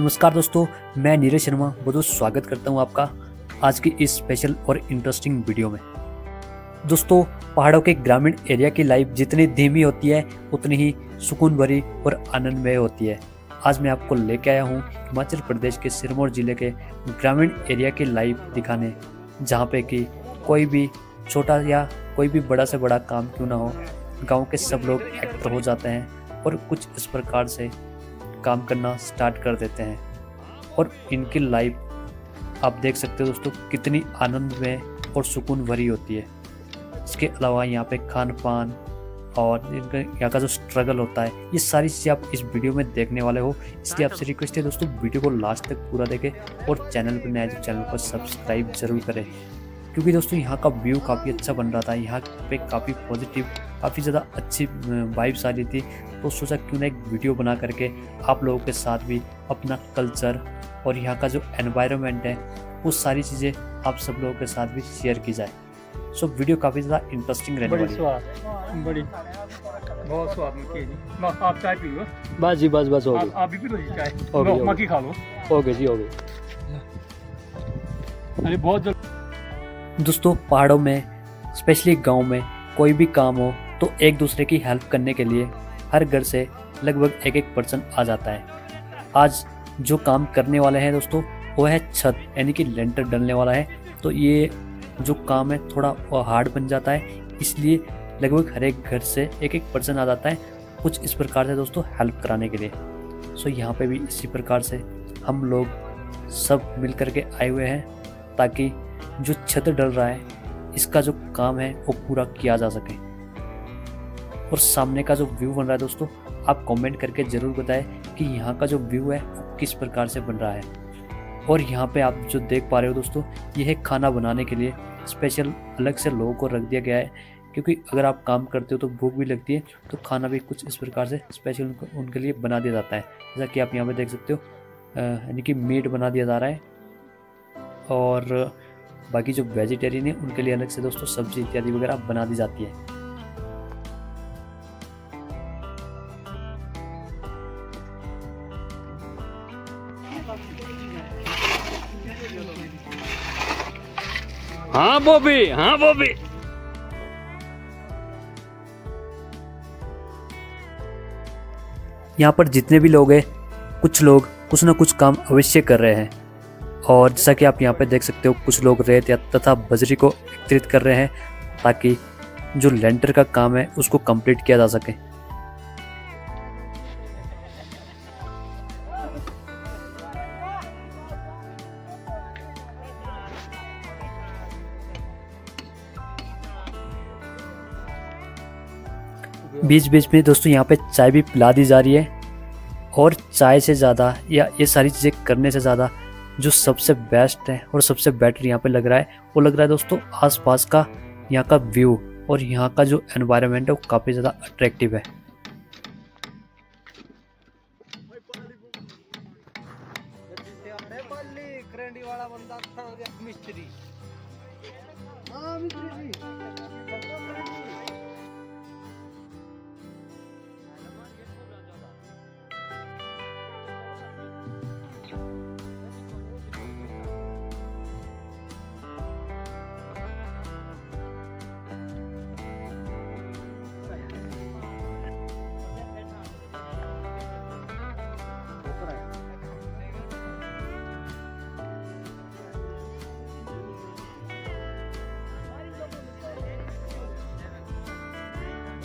नमस्कार दोस्तों, मैं नीरज शर्मा बहुत स्वागत करता हूँ आपका आज की इस स्पेशल और इंटरेस्टिंग वीडियो में। दोस्तों, पहाड़ों के ग्रामीण एरिया की लाइफ जितनी धीमी होती है, उतनी ही सुकून भरी और आनंदमय होती है। आज मैं आपको लेके आया हूँ हिमाचल प्रदेश के सिरमौर ज़िले के ग्रामीण एरिया की लाइफ दिखाने, जहाँ पे कि कोई भी छोटा या कोई भी बड़ा से बड़ा काम क्यों ना हो, गाँव के सब लोग एक्टर हो जाते हैं और कुछ इस प्रकार से काम करना स्टार्ट कर देते हैं। और इनकी लाइफ आप देख सकते हो दोस्तों, कितनी आनंद में और सुकून भरी होती है। इसके अलावा यहाँ पे खान पान और इनका यहाँ का जो स्ट्रगल होता है, ये सारी चीज़ें आप इस वीडियो में देखने वाले हो। इसलिए आपसे रिक्वेस्ट है दोस्तों वीडियो को लास्ट तक पूरा देखें और चैनल पर नया जो चैनल को सब्सक्राइब ज़रूर करें। क्योंकि दोस्तों यहाँ का व्यू काफ़ी अच्छा बन रहा था यहाँ पे काफ़ी पॉजिटिव काफ़ी ज़्यादा अच्छी वाइब्स आ रही थी। तो सोचा क्यों ना एक वीडियो बना करके आप लोगों के साथ भी अपना कल्चर और यहाँ का जो एनवायरनमेंट है वो सारी चीज़ें आप सब लोगों के साथ भी शेयर की जाए। सो वीडियो काफ़ी ज़्यादा इंटरेस्टिंग रहने वाली है। बड़ी बहुत स्वाद में की जी बस आप चाय पी लो। बस जी बस बस हो आप आप भी पी लो जी चाय। गई, मक्खी खा लो। हो गई जी हो गई। अरे बहुत दोस्तों, पहाड़ों में स्पेशली गाँव में कोई भी काम हो तो एक दूसरे की हेल्प करने के लिए हर घर से लगभग एक एक पर्सन आ जाता है। आज जो काम करने वाले हैं दोस्तों, वो है छत, यानी कि लेंटर डलने वाला है। तो ये जो काम है, थोड़ा हार्ड बन जाता है, इसलिए लगभग हर एक घर से एक एक पर्सन आ जाता है, कुछ इस प्रकार से दोस्तों हेल्प कराने के लिए। सो यहाँ पे भी इसी प्रकार से हम लोग सब मिल करके आए हुए हैं, ताकि जो छत डल रहा है, इसका जो काम है, वो पूरा किया जा सके। और सामने का जो व्यू बन रहा है दोस्तों, आप कमेंट करके ज़रूर बताएँ कि यहाँ का जो व्यू है, वो किस प्रकार से बन रहा है। और यहाँ पे आप जो देख पा रहे हो दोस्तों यह है खाना बनाने के लिए। स्पेशल अलग से लोगों को रख दिया गया है, क्योंकि अगर आप काम करते हो तो भूख भी लगती है तो खाना भी कुछ इस प्रकार से स्पेशल उनको, उनके लिए बना दिया जाता है। जैसा कि आप यहाँ पे देख सकते हो यानी कि मीट बना दिया जा रहा है। और बाकी जो वेजिटेरियन है उनके लिए अलग से दोस्तों सब्ज़ी इत्यादि वगैरह बना दी जाती है। हाँ बॉबी हाँ बॉबी। यहाँ पर जितने भी लोग हैं कुछ लोग कुछ ना कुछ काम अवश्य कर रहे हैं। और जैसा कि आप यहाँ पे देख सकते हो, कुछ लोग रेत या तथा बजरी को एकत्रित कर रहे हैं ताकि जो लेंटर का काम है, उसको कंप्लीट किया जा सके। बीच बीच में दोस्तों, यहाँ पे चाय भी पिला दी जा रही है और चाय से ज़्यादा या ये सारी चीज़ें करने से ज़्यादा जो सबसे बेस्ट है और सबसे बेटर यहाँ पे लग रहा है, वो लग रहा है दोस्तों आसपास का यहाँ का व्यू और यहाँ का जो एनवायरनमेंट है वो काफ़ी ज़्यादा अट्रैक्टिव है।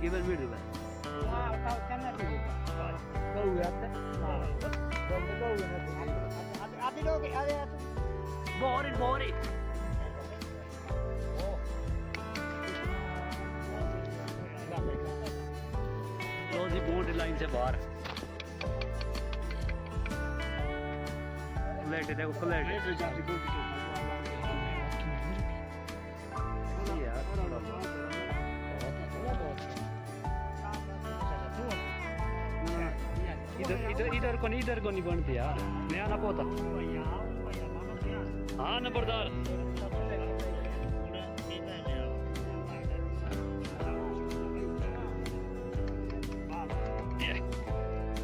केवल वीडियो है। बोरिंग बोरिंग लो जी लाइन से बाहर। क्लैरिटी देखो क्लैरिटी इधर इधर इधर को नहीं इधर को नहीं बनती यार मैं आना पोता हाँ नंबरदार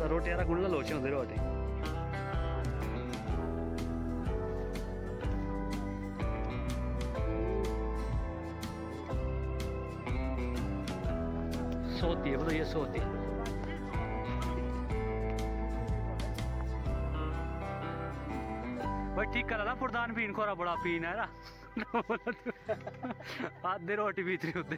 रोटी यार गुंडला लोचे होते रोटी सोती है मतलब ये सोती है भाई ठीक करा था प्रधान पीन खोरा बड़ा पीन है ना आधे रोटी बीत रही होते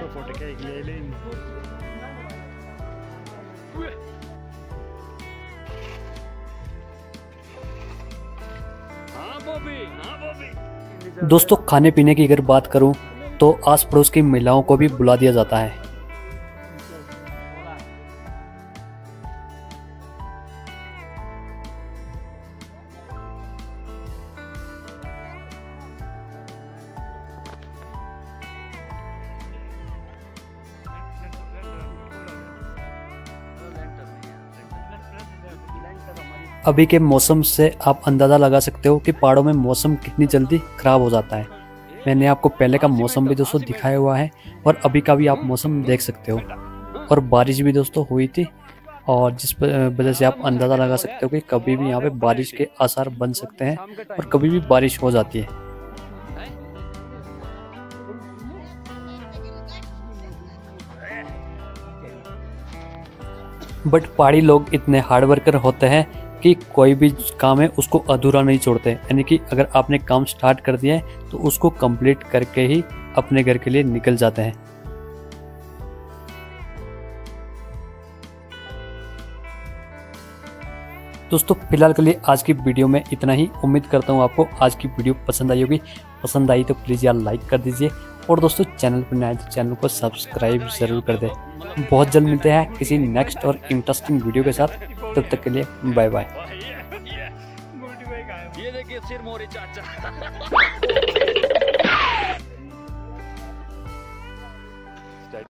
Så for the cake Bobby. दोस्तों खाने पीने की अगर बात करूँ तो आस पड़ोस की महिलाओं को भी बुला दिया जाता है। अभी के मौसम से आप अंदाज़ा लगा सकते हो कि पहाड़ों में मौसम कितनी जल्दी ख़राब हो जाता है। मैंने आपको पहले का मौसम भी दोस्तों दिखाया हुआ है और अभी का भी आप मौसम देख सकते हो। और बारिश भी दोस्तों हुई थी और जिस वजह से आप अंदाज़ा लगा सकते हो कि कभी भी यहाँ पे बारिश के आसार बन सकते हैं और कभी भी बारिश हो जाती है। बट पहाड़ी लोग इतने हार्ड वर्कर होते हैं कि कोई भी काम है, उसको अधूरा नहीं छोड़ते। यानी कि अगर आपने काम स्टार्ट कर दिया है तो उसको कंप्लीट करके ही अपने घर के लिए निकल जाते हैं। दोस्तों, फ़िलहाल के लिए आज की वीडियो में इतना ही। उम्मीद करता हूँ आपको आज की वीडियो पसंद आई होगी। पसंद आई तो प्लीज़ यार लाइक कर दीजिए। और दोस्तों, चैनल पर नए तो चैनल को सब्सक्राइब ज़रूर कर दें। बहुत जल्द मिलते हैं किसी नेक्स्ट और इंटरेस्टिंग वीडियो के साथ। तब तक के लिए बाय बाय ये देखिए सिर मोरे चाचा।